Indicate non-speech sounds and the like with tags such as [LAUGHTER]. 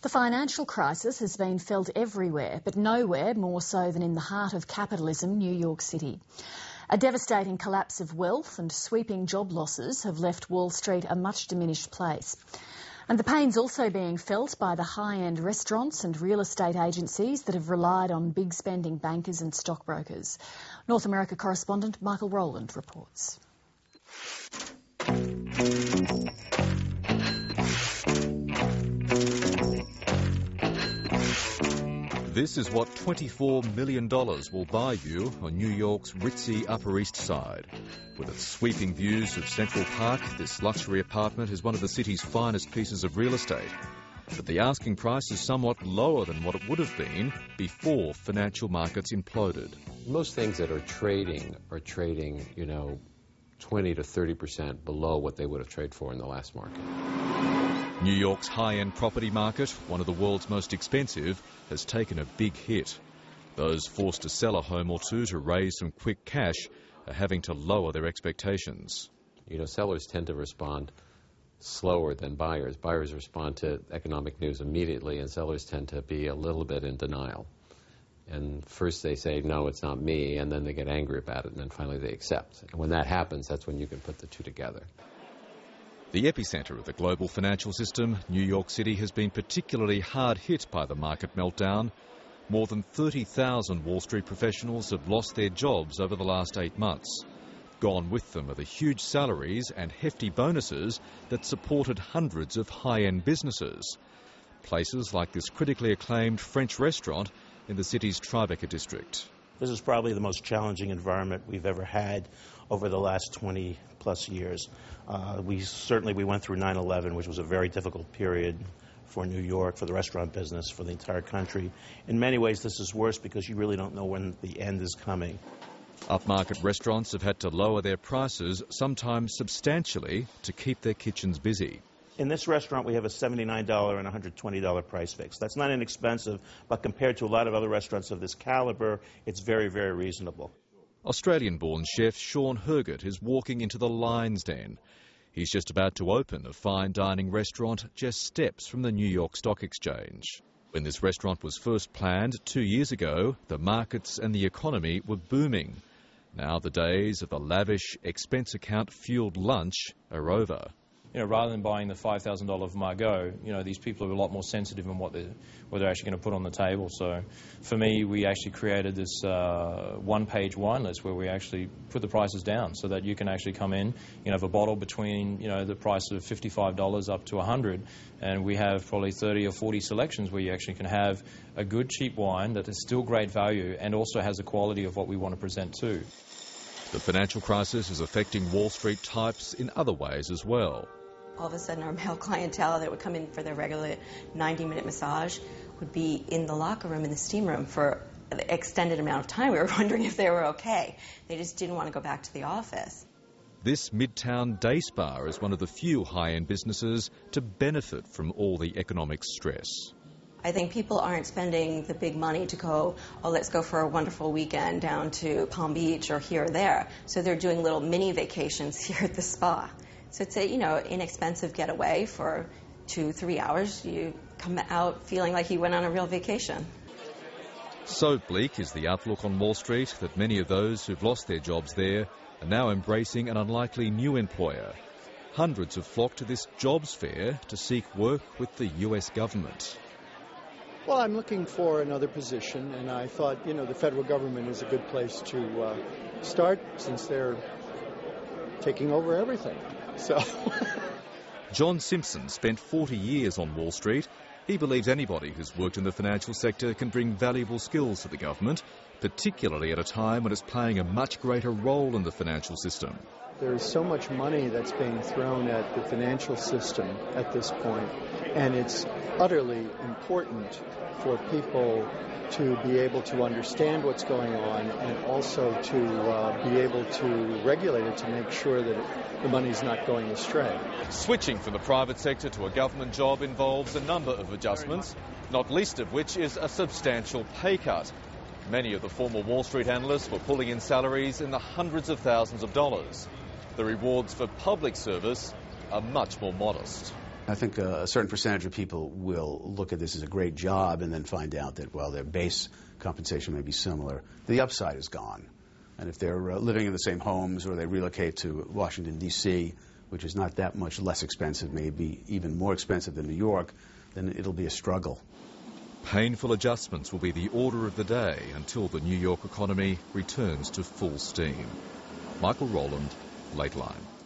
The financial crisis has been felt everywhere, but nowhere more so than in the heart of capitalism, New York City. A devastating collapse of wealth and sweeping job losses have left Wall Street a much diminished place. And the pain's also being felt by the high-end restaurants and real estate agencies that have relied on big spending bankers and stockbrokers. North America correspondent Michael Rowland reports. This is what $24 million will buy you on New York's ritzy Upper East Side. With its sweeping views of Central Park, this luxury apartment is one of the city's finest pieces of real estate. But the asking price is somewhat lower than what it would have been before financial markets imploded. Most things that are trading are trading, you know, 20 to 30 percent below what they would have traded for in the last market. New York's high-end property market, one of the world's most expensive, has taken a big hit. Those forced to sell a home or two to raise some quick cash are having to lower their expectations. You know, sellers tend to respond slower than buyers. Buyers respond to economic news immediately, and sellers tend to be a little bit in denial. And first they say, no, it's not me, and then they get angry about it, and then finally they accept. And when that happens, that's when you can put the two together. The epicenter of the global financial system, New York City has been particularly hard hit by the market meltdown. More than 30,000 Wall Street professionals have lost their jobs over the last eight months. Gone with them are the huge salaries and hefty bonuses that supported hundreds of high-end businesses. Places like this critically acclaimed French restaurant in the city's Tribeca district. This is probably the most challenging environment we've ever had over the last 20 plus years. Uh, we certainly we went through 9/11, which was a very difficult period for New York, for the restaurant business, for the entire country. In many ways, this is worse because you really don't know when the end is coming. Upmarket restaurants have had to lower their prices, sometimes substantially, to keep their kitchens busy. In this restaurant, we have a $79 and $120 prix fixe. That's not inexpensive, but compared to a lot of other restaurants of this caliber, it's very, very reasonable. Australian-born chef Shaun Hergatt is walking into the Lion's Den. He's just about to open a fine dining restaurant just steps from the New York Stock Exchange. When this restaurant was first planned two years ago, the markets and the economy were booming. Now the days of the lavish, expense account fueled lunch are over you know, rather than buying the $5,000 of Margaux, you know, these people are a lot more sensitive in what they're, what they're actually going to put on the table. So for me, we actually created this uh, one-page wine list where we actually put the prices down so that you can actually come in, you know, have a bottle between, you know, the price of $55 up to 100 and we have probably 30 or 40 selections where you actually can have a good cheap wine that is still great value and also has the quality of what we want to present too. The financial crisis is affecting Wall Street types in other ways as well all of a sudden our [LAUGHS] male clientele that would come in for their regular 90 minute massage would be in the locker room in the steam room for an extended amount of time. We were [LAUGHS] wondering if they were okay. They just didn't want to go back to the office. This Midtown day spa is one of the few high-end businesses to benefit from all the economic stress. I think people aren't spending the big money to go, oh, let's go for a wonderful weekend down to Palm Beach or here or there. So they're doing little mini vacations [LAUGHS] here at the spa. So it's a, you know, inexpensive getaway for two, three hours. You come out feeling like you went on a real vacation. So bleak is the outlook on Wall Street that many of those who've lost their jobs there are now embracing an unlikely new employer. Hundreds have flocked to this jobs fair to seek work with the US government. Well, I'm looking for another position, and I thought, you know, the federal government is a good place to uh, start since they're taking over everything. So. [LAUGHS] John Simpson spent 40 years on Wall Street. He believes anybody who's worked in the financial sector can bring valuable skills to the government, particularly at a time when it's playing a much greater role in the financial system. There is so much money that's being thrown at the financial system at this point, and it's utterly important for people to be able to understand what's going on and also to uh, be able to regulate it to make sure that it, the money's not going astray. Switching from the private sector to a government job involves a number of adjustments, not least of which is a substantial pay cut. Many of the former Wall Street analysts were pulling in salaries in the hundreds of thousands of dollars. The rewards for public service are much more modest. I think a, certain percentage of people will look at this as a great job and then find out that, well, their base compensation may be similar. The upside is gone. And if they're uh, living in the same homes or they relocate to Washington, D.C., which is not that much less expensive, maybe even more expensive than New York, then it'll be a struggle. Painful adjustments will be the order of the day until the New York economy returns to full steam. Michael Rowland, Lateline.